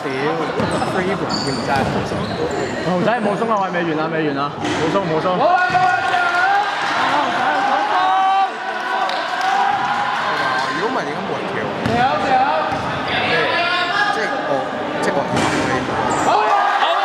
豪仔冇鬆啊，喂，未完啊，未完啊，冇鬆冇鬆。如果唔係點解冇人跳？你好，你好。即係我，即係我同你。好啊！好啊！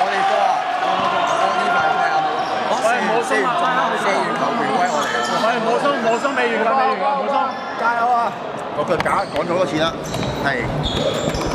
我哋波啊！我呢塊咩啊？我射射完中，射完球回歸我哋！冇鬆冇鬆，未完啦，未完啦，冇鬆。加油我腳架講咗好多次啦，係。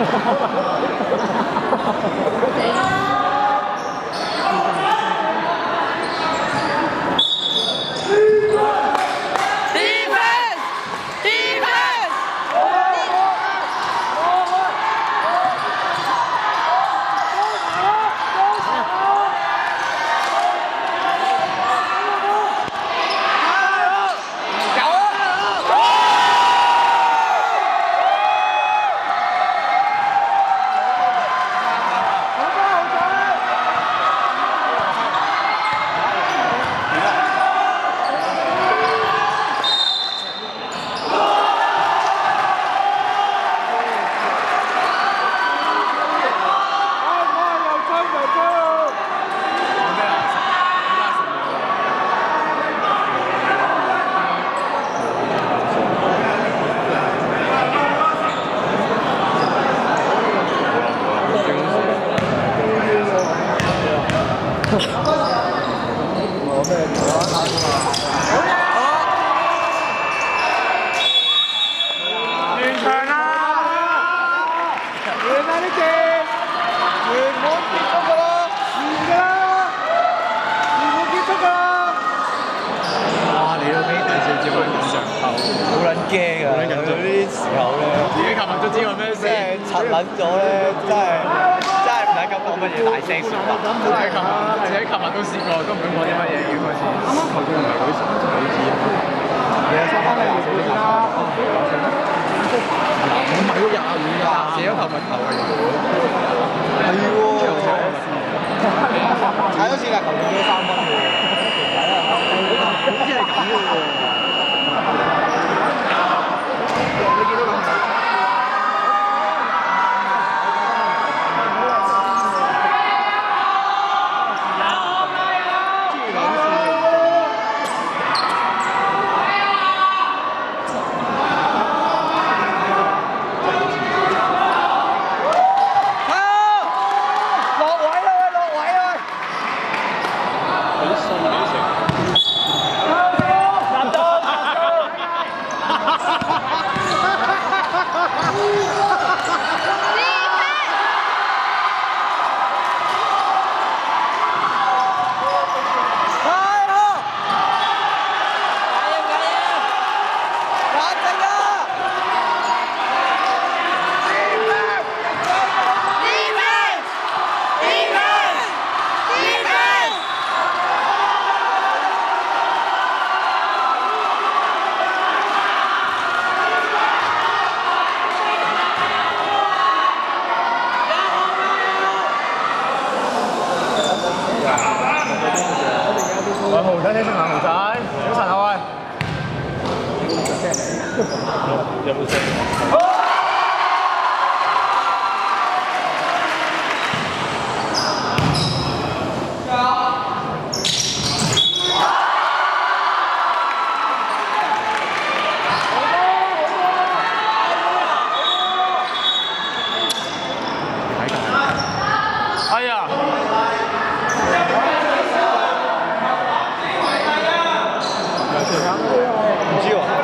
Ha ha ha ha ha! 驚啊！好撚緊張佢呢啲時候咧，自己琴日都知我咩即係事。柒撚咗咧，真係。真係唔使咁講乜嘢，大聲説話。自己琴日，自己琴日都試過，都唔敢講啲乜嘢嘅。開始。啱啱球隊唔係佢神就你知啊。你係收翻嚟先啦。唔係喎，廿五㗎，自己球物球嘅。係喎，踩咗次架球仲要三分喎。好似係咁嘅。喎。唔知喎。